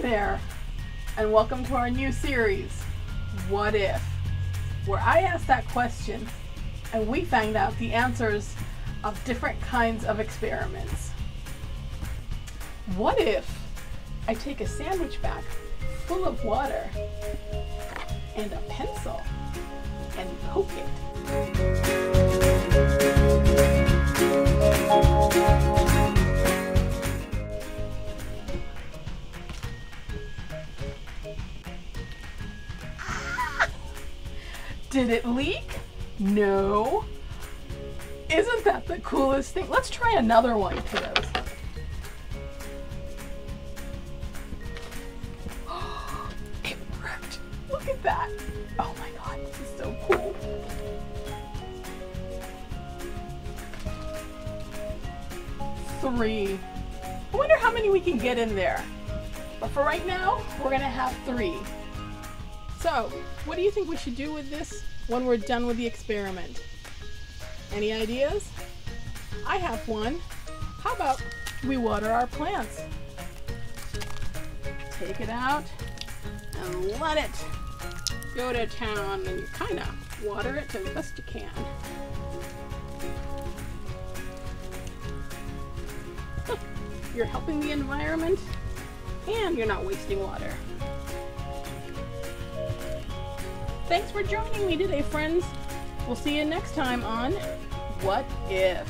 There, and welcome to our new series, What If? Where I asked that question and we found out the answers of different kinds of experiments. What if I take a sandwich bag full of water and a pencil and poke it? Did it leak? No. Isn't that the coolest thing? Let's try another one, kiddos. it worked. Look at that. Oh my god, this is so cool. Three. I wonder how many we can get in there. But for right now, we're gonna have three. So, what do you think we should do with this when we're done with the experiment? Any ideas? I have one. How about we water our plants? Take it out and let it go to town and you kind of water it as best you can. You're helping the environment and you're not wasting water. Thanks for joining me today, friends. We'll see you next time on What If?